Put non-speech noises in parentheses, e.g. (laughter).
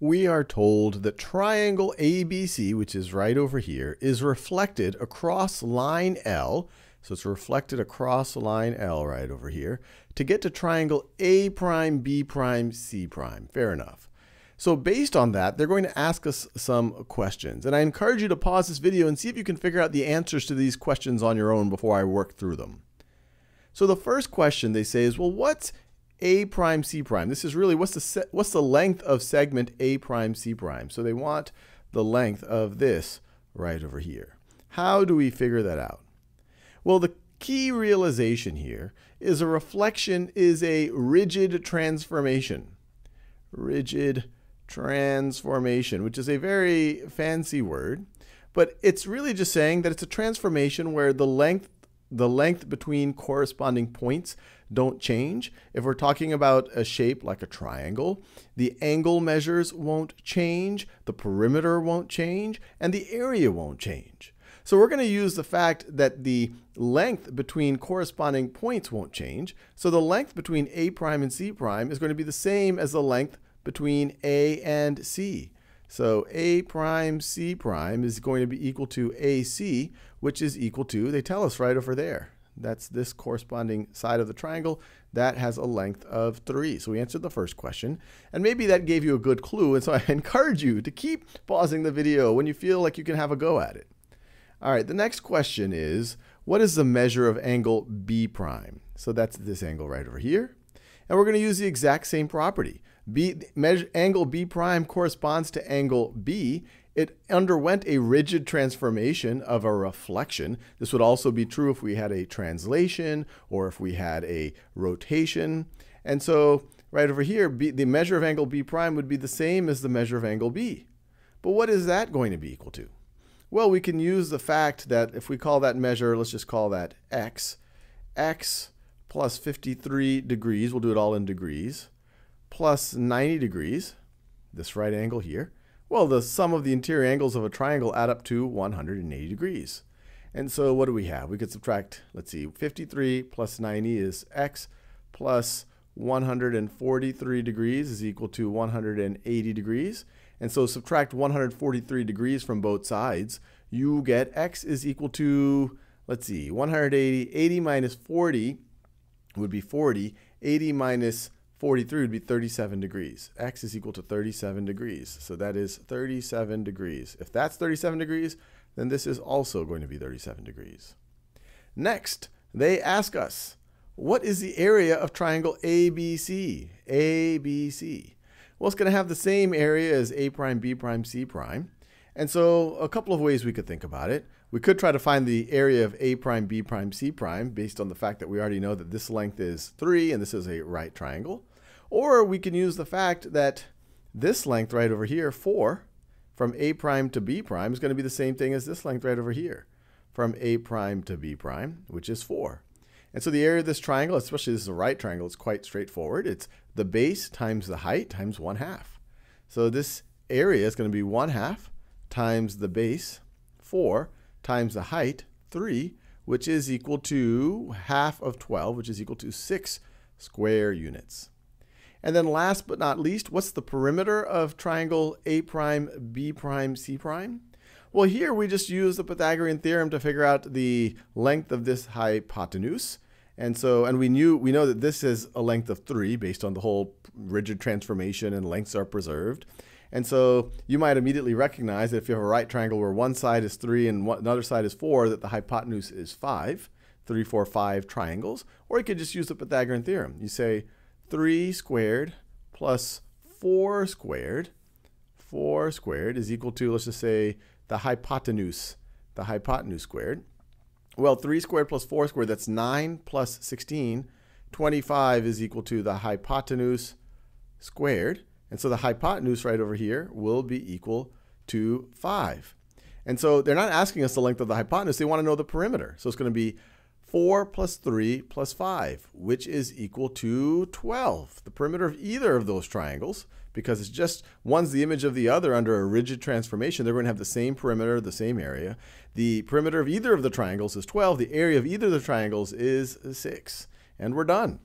we are told that triangle ABC, which is right over here, is reflected across line L. So it's reflected across line L right over here to get to triangle A prime, B prime, C prime. Fair enough. So based on that, they're going to ask us some questions. And I encourage you to pause this video and see if you can figure out the answers to these questions on your own before I work through them. So the first question they say is, well, what's A prime C prime? This is really what's the what's the length of segment A prime C prime? So they want the length of this right over here. How do we figure that out? Well, the key realization here is a reflection is a rigid transformation. Rigid transformation, which is a very fancy word, but it's really just saying that it's a transformation where the length the length between corresponding points don't change. If we're talking about a shape like a triangle, the angle measures won't change, the perimeter won't change, and the area won't change. So we're going to use the fact that the length between corresponding points won't change. So the length between A prime and C prime is going to be the same as the length between A and C. So A prime C prime is going to be equal to AC, which is equal to, they tell us right over there. That's this corresponding side of the triangle. That has a length of 3. So we answered the first question. And maybe that gave you a good clue. And so I (laughs) encourage you to keep pausing the video when you feel like you can have a go at it. All right, the next question is, what is the measure of angle B prime? So that's this angle right over here. And we're going to use the exact same property. B, measure, angle B prime corresponds to angle B. It underwent a rigid transformation of a reflection. This would also be true if we had a translation or if we had a rotation. And so right over here, B, the measure of angle B prime would be the same as the measure of angle B. But what is that going to be equal to? Well, we can use the fact that if we call that measure, let's just call that x, x plus 53 degrees, we'll do it all in degrees, plus 90 degrees, this right angle here, well, the sum of the interior angles of a triangle add up to 180 degrees. And so what do we have? We could subtract, let's see, 53 plus 90 is x plus 143 degrees is equal to 180 degrees. And so subtract 143 degrees from both sides. You get x is equal to, let's see, 180, 80 minus 40 would be 40. 80 minus 43 would be 37 degrees. X is equal to 37 degrees. So that is 37 degrees. If that's 37 degrees, then this is also going to be 37 degrees. Next, they ask us, what is the area of triangle ABC? ABC. Well, it's going to have the same area as A prime, B prime, C prime. And so a couple of ways we could think about it. We could try to find the area of A prime, B prime, C prime based on the fact that we already know that this length is 3 and this is a right triangle. Or we can use the fact that this length right over here, 4, from A prime to B prime is going to be the same thing as this length right over here, from A prime to B prime, which is 4. And so the area of this triangle, especially this is a right triangle, is quite straightforward. It's the base times the height times 1 half. So this area is going to be 1 half times the base, 4, times the height, 3, which is equal to half of 12, which is equal to 6 square units. And then last but not least, what's the perimeter of triangle A prime, B prime, C prime? Well, here we just use the Pythagorean theorem to figure out the length of this hypotenuse. And so, and we knew, we know that this is a length of 3 based on the whole rigid transformation and lengths are preserved. And so you might immediately recognize that if you have a right triangle where one side is 3 and one, another side is 4, that the hypotenuse is 5, 3, 4, 5 triangles. Or you could just use the Pythagorean theorem. You say 3 squared plus 4 squared, 4 squared is equal to, let's just say, the hypotenuse, the hypotenuse squared. Well, 3 squared plus 4 squared, that's 9 plus 16. 25 is equal to the hypotenuse squared. And so the hypotenuse right over here will be equal to 5. And so they're not asking us the length of the hypotenuse, they want to know the perimeter. So it's going to be 4 plus 3 plus 5, which is equal to 12. The perimeter of either of those triangles, because it's just one's the image of the other under a rigid transformation, they're going to have the same perimeter, the same area. The perimeter of either of the triangles is 12. The area of either of the triangles is 6. And we're done.